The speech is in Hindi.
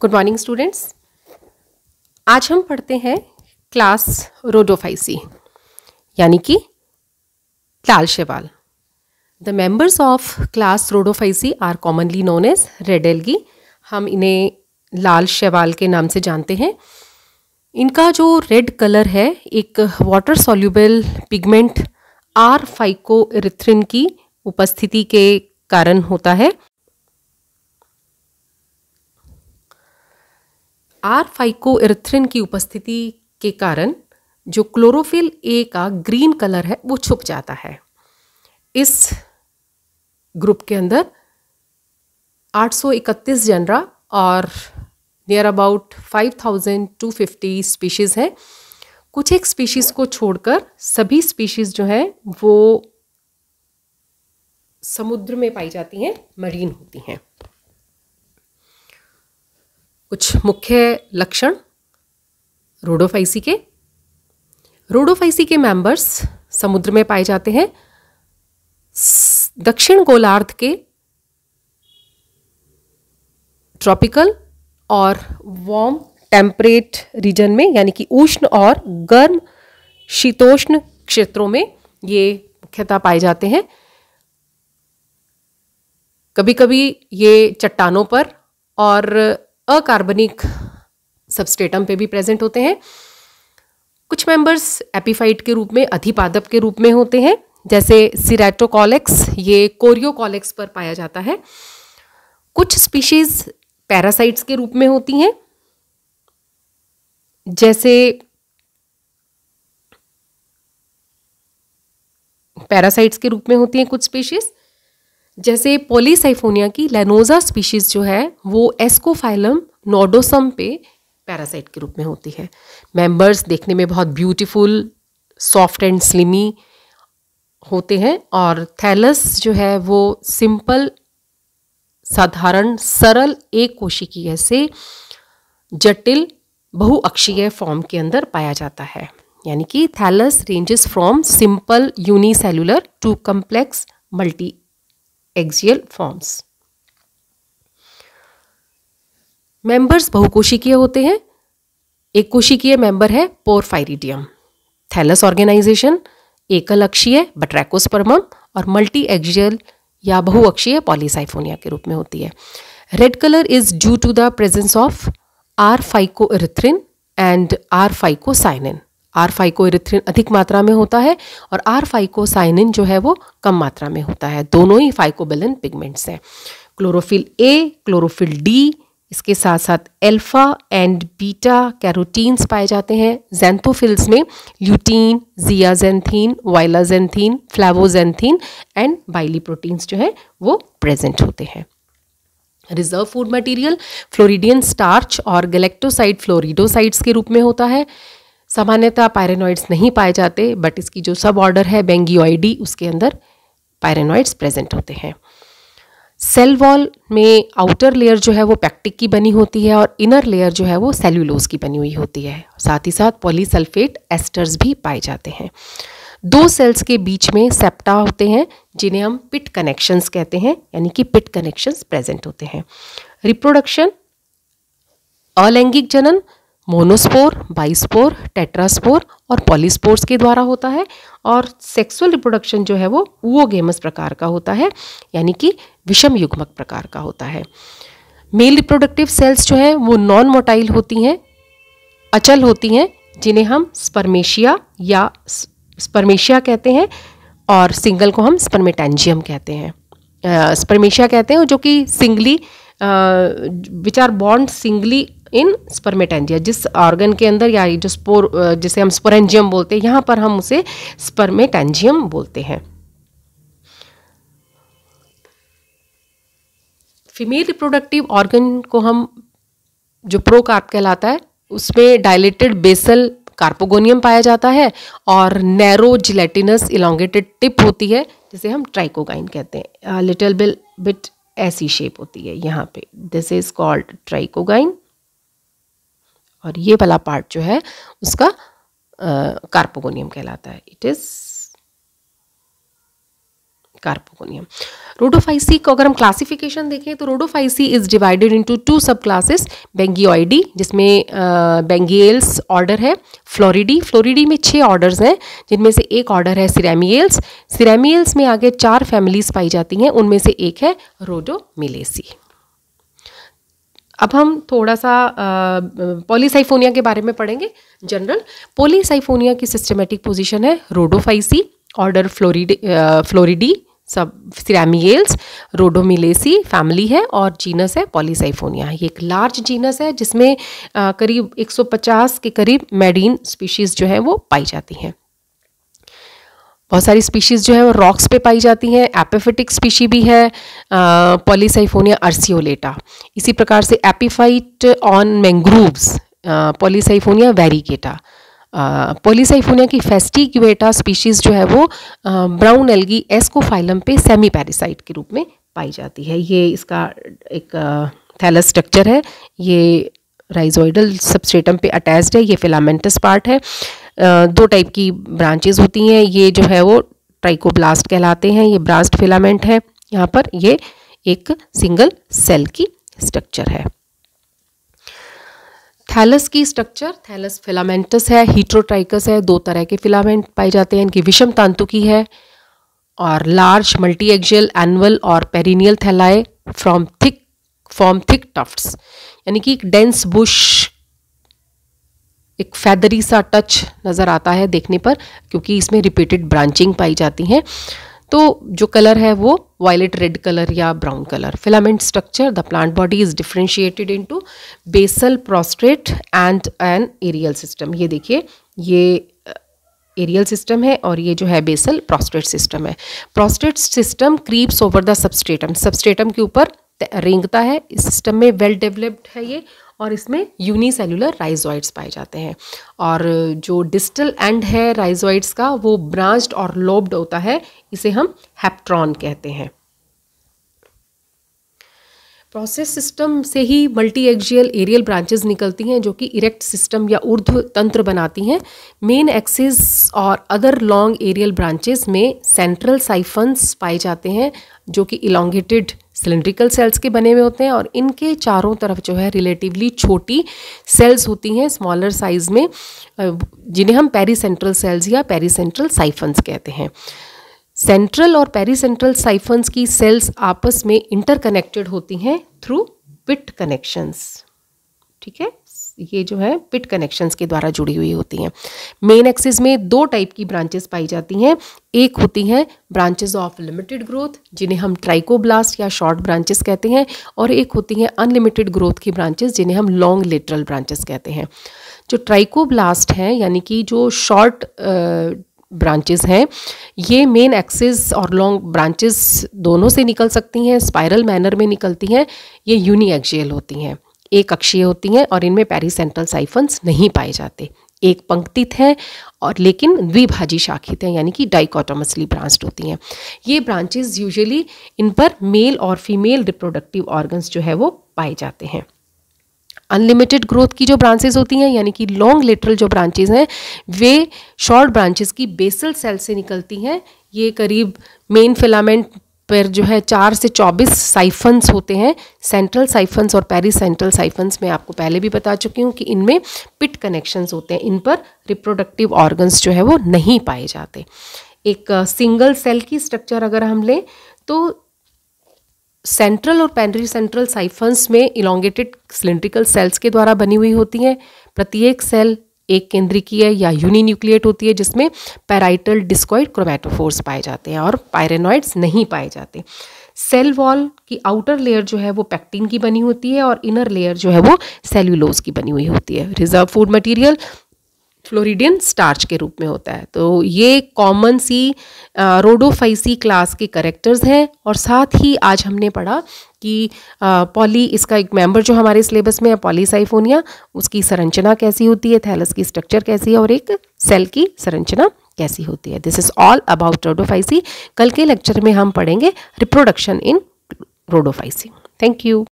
गुड मॉर्निंग स्टूडेंट्स आज हम पढ़ते हैं क्लास रोडोफाइसी यानी कि लाल शेवाल। The members of class Rhodophyceae are commonly known as red algae हम इन्हें लाल शेवाल के नाम से जानते हैं। इनका जो रेड कलर है, एक water soluble pigment R phyco की उपस्थिति के कारण होता है। आर फाइकोइरथ्रिन की उपस्थिति के कारण जो क्लोरोफिल ए का ग्रीन कलर है, वो छुप जाता है। इस ग्रुप के अंदर 831 जनरा और नियर अबाउट 5250 स्पीशीज़ हैं। कुछ एक स्पीशीज़ को छोड़कर सभी स्पीशीज़ जो हैं, वो समुद्र में पाई जाती हैं मरीन होती हैं। कुछ मुख्य लक्षण रोडोफाइसी के। रोडोफाइसी के मेंबर्स समुद्र में पाए जाते हैं। दक्षिण गोलार्ध के ट्रॉपिकल और वार्म टेम्परेट रीजन में, यानी कि उष्ण और गर्म शीतोष्ण क्षेत्रों में ये मुख्यतः पाए जाते हैं। कभी कभी ये चट्टानों पर और अकार्बनिक सबस्टेटम पे भी प्रेजेंट होते हैं। कुछ मेंबर्स एपीफाइट के रूप में, अधिपादप के रूप में होते हैं। जैसे सिरेटोकॉलेक्स ये कोरियोकॉलेक्स पर पाया जाता है। कुछ स्पीशीज पैरासाइट्स के रूप में होती हैं। जैसे पैरासाइट्स के रूप में होती हैं कुछ स्पीशीज जैसे पोलीसाइफोनिया की लेनोजा स्पीशीज जो है, वो एस्कोफाइलम नोडोसम पे पैरासाइट के रूप में होती है। मेंबर्स देखने में बहुत ब्यूटीफुल सॉफ्ट एंड स्लिमी होते हैं और थैलस जो है, वो सिंपल साधारण, सरल एक कोशिकीय से जटिल, बहुअक्षीय फॉर्म के अंदर पाया जाता है। यानी कि thallus ranges from simple unicellular to complex multi axial forms members बहुकोशिकीय होते हैं। एक कोशिकीय मेंबर है पोरफाइरिडियम। थैलस ऑर्गेनाइजेशन एकल अक्षीय बट्रैकोस्पर्मम और मल्टी एक्सियल या बहुअक्षीय पॉलीसाइफोनिया के रूप में होती है। Red colour is due to the presence of R phyco and R phycocyanin R phycoerythrin अधिक मात्रा में होता है और आर फाइकोसाइनिन जो है वो कम मात्रा में होता है। दोनों ही फाइकोबिलन पिगमेंट्स हैं। क्लोरोफिल ए क्लोरोफिल डी इसके साथ साथ एल्फा एंड बीटा कैरोटीन्स पाए जाते हैं जेंथोफिल्स में। Lutein zeaxanthin violaxanthin flavoxanthin and biliproteins जो है वो प्रेजेंट होते हैं। Reserve food material floridean starch और गलेक्टोसाइड फ्लोरिडोसाइड्स के रूप में होता है। सामान्यतः पायरेनॉइड्स नहीं पाए जाते बट इसकी जो सब ऑर्डर है बेंगियोइडी उसके अंदर पायरेनॉइड्स प्रेजेंट होते हैं। सेल वॉल में आउटर लेयर जो है, वो पैक्टिक की बनी होती है और इनर लेयर जो है, वो सेल्यूलोज की बनी हुई होती है। साथ ही साथ पॉलीसल्फेट एस्टर्स भी पाए जाते हैं। दो सेल्स के बीच में सेप्टा होते हैं, जिन्हें हम पिट कनेक्शंस कहते हैं, यानी कि पिट कनेक्शंस प्रेजेंट होते हैं। रिप्रोडक्शन अलैंगिक जनन मोनोस्पोर, बाइस्पोर, टेट्रास्पोर और पॉलीस्पोर्स के द्वारा होता है और सेक्सुअल रिप्रोडक्शन जो है वो वोगेमस प्रकार का होता है, यानी कि विषम युग्मक प्रकार का होता है। मेल रिप्रोडक्टिव सेल्स जो है वो नॉन मोटाइल होती हैं, अचल होती हैं, जिन्हें हम स्पर्मेशिया या स्पर्मेशिया कहते हैं और सिंगल को हम स्पर्मेटेंजियम कहते हैं। स्पर्मेशिया कहते हैं जो कि singly which are bond singly in spermatangia जिस ऑर्गन के अंदर या जो स्पोर जिसे हम स्पोरेंजियम बोलते हैं, यहाँ पर हम उसे स्पर्मेटेंजियम बोलते हैं। फीमेल रिप्रोडक्टिव ऑर्गन को हम जो प्रोकार्प कहलाता है, उसमें डायलेटेड बेसल कार्पोगोनियम पाया जाता है और नैरो जिलेटिनस इलांगेटेड टिप होती है, जिसे हम ट्राइकोगाइन कहते हैं। लिटिल बिल बिट ऐसी शेप होती है यहाँ पे। दिस इज़ कॉल्ड ट्राइकोगाइन और ये वाला पार्ट जो है, उसका कार्पोगोनियम कहलाता है। इट इज़ कार्पोकोनियम रोडोफाइसी को अगर हम क्लासिफिकेशन देखें तो Rhodophyceae is divided into two subclasses Bangioideae जिसमें बेंगियल्स ऑर्डर है फ्लोरिडी फ्लोरिडी में छः ऑर्डर्स हैं, जिनमें से एक ऑर्डर है सिरेमियल्स सिरेमियल्स में आगे चार फैमिलीज़ पाई जाती हैं, उनमें से एक है रोडोमिलेसी अब हम थोड़ा सा पॉलीसाइफोनिया के बारे में पढ़ेंगे, जनरल। पॉलीसाइफोनिया की सिस्टमेटिक पोजीशन है Rhodophyceae order Florideae Florideae sub Ceramiales Rhodomelaceae family है और जीनस है पॉलीसाइफोनिया ये एक लार्ज जीनस है जिसमें करीब 150 के करीब मेरीन स्पीशीज़ जो है वो पाई जाती हैं। बहुत सारी स्पीशीज़ जो है वो रॉक्स पे पाई जाती हैं एपिफिटिक स्पीशी भी है पॉलीसाइफोनिया अर्सियोलेटा इसी प्रकार से epiphyte on mangroves Polysiphonia variegata Polysiphonia की फेस्टिक्यूएटा स्पीशीज़ जो है वो ब्राउन एल्गी एस्कोफाइलम पे सेमी पैरासाइट के रूप में पाई जाती है। ये इसका एक थैलस स्ट्रक्चर है। ये राइजोइडल सबस्ट्रेटम पे अटैच्ड है। ये फिलामेंटस पार्ट है। दो टाइप की ब्रांचेस होती हैं। ये जो है वो ट्राइकोब्लास्ट कहलाते हैं। ये ब्रास्ट फिलामेंट है। यहाँ पर ये एक सिंगल सेल की स्ट्रक्चर है। थैलस की स्ट्रक्चर थैलस फिलामेंटस है। हीट्रोट्राइकस है। दो तरह के फिलामेंट पाए जाते हैं। इनकी विषम तांतु की है और लार्ज मल्टी एक्जियल एनुअल और perennial thalli from thick form thick tufts यानी कि एक डेंस बुश एक फैदरी सा टच नज़र आता है देखने पर, क्योंकि इसमें रिपीटेड ब्रांचिंग पाई जाती हैं। तो जो कलर है वो वायलेट रेड कलर या brown colour filament structure the plant body is differentiated into basal prostrate and an aerial system ये देखिए, ये एरियल सिस्टम है और ये जो है बेसल प्रोस्ट्रेट सिस्टम है। Prostrate system creeps over the substratum substratum के ऊपर रेंगता है। इस सिस्टम में वेल डेवलप्ड है ये और इसमें यूनिसेलुलर राइजोइड्स पाए जाते हैं। और जो डिस्टल एंड है राइजोइड्स का, वो ब्रांच्ड और लोब्ड होता है, इसे हम हैप्ट्रॉन कहते हैं। प्रोसेस सिस्टम से ही मल्टी एक्जियल एरियल ब्रांचेस निकलती हैं, जो कि इरेक्ट सिस्टम या ऊर्ध्व तंत्र बनाती हैं। मेन एक्सिस और अदर लॉन्ग एरियल ब्रांचेस में सेंट्रल साइफन्स पाए जाते हैं, जो कि इलांगेटेड सिलेंड्रिकल सेल्स के बने हुए होते हैं और इनके चारों तरफ़ जो है रिलेटिवली छोटी सेल्स होती हैं स्मॉलर साइज़ में जिन्हें हम पेरीसेंट्रल सेल्स या पेरीसेंट्रल साइफन्स कहते हैं। सेंट्रल और पेरीसेंट्रल साइफन्स की सेल्स आपस में इंटरकनेक्टेड होती हैं थ्रू पिट कनेक्शंस ठीक है? ये जो है पिट कनेक्शंस के द्वारा जुड़ी हुई होती हैं। मेन एक्सिस में दो टाइप की ब्रांचेस पाई जाती हैं। एक होती हैं ब्रांचेस ऑफ़ लिमिटेड ग्रोथ जिन्हें हम ट्राइकोब्लास्ट या शॉर्ट ब्रांचेस कहते हैं, और एक होती हैं अनलिमिटेड ग्रोथ की ब्रांचेस जिन्हें हम लॉन्ग लिटरल ब्रांचेस कहते हैं। जो ट्राइकोब्लास्ट हैं, यानी कि जो शॉर्ट ब्रांचेस हैं, ये मेन एक्सिस और लॉन्ग ब्रांचेस दोनों से निकल सकती हैं स्पाइरल मैनर में निकलती हैं, ये यूनी होती हैं। एक अक्षीय होती हैं और इनमें पेरीसेंट्रल साइफन्स नहीं पाए जाते। एक पंक्तित हैं और लेकिन द्विभाजी शाखित हैं, यानी कि डाइकोटोमसली ब्रांच्ड होती हैं। ये ब्रांचेस यूजुअली इन पर मेल और फीमेल रिप्रोडक्टिव ऑर्गन्स जो है वो पाए जाते हैं। अनलिमिटेड ग्रोथ की जो ब्रांचेस होती हैं, यानी कि लॉन्ग लेटरल जो ब्रांचेस हैं, वे शॉर्ट ब्रांचेस की बेसल सेल से निकलती हैं। ये करीब मेन फिलामेंट पर जो है चार से चौबीस साइफन्स होते हैं। सेंट्रल साइफन्स और पेरी सेंट्रल साइफन्स में आपको पहले भी बता चुकी हूँ कि इनमें पिट कनेक्शंस होते हैं। इन पर रिप्रोडक्टिव ऑर्गन्स जो है वो नहीं पाए जाते। एक सिंगल सेल की स्ट्रक्चर अगर हम लें तो सेंट्रल और पेंड्री सेंट्रल साइफन्स में इलांगेटेड सिलेंड्रिकल सेल्स के द्वारा बनी हुई होती हैं। प्रत्येक सेल एक केंद्रीय या यूनिन्यूक्लिएट होती है, जिसमें पैराइटल डिस्कॉइड क्रोमेटोफोर्स पाए जाते हैं और पायरेनॉइड्स नहीं पाए जाते। सेल वॉल की आउटर लेयर जो है वो पैक्टिन की बनी होती है और इनर लेयर जो है वो सेल्यूलोज की बनी हुई होती है। Reserve food material floridean starch के रूप में होता है। तो ये कॉमन सी रोडोफाइसी क्लास के करेक्टर्स हैं और साथ ही आज हमने पढ़ा कि पॉली इसका एक मेंबर जो हमारे सिलेबस में है पॉलीसाइफोनिया उसकी संरचना कैसी होती है थैलस की स्ट्रक्चर कैसी है और एक सेल की संरचना कैसी होती है। This is all about Rhodophyceae कल के लेक्चर में हम पढ़ेंगे reproduction in Rhodophyceae thank you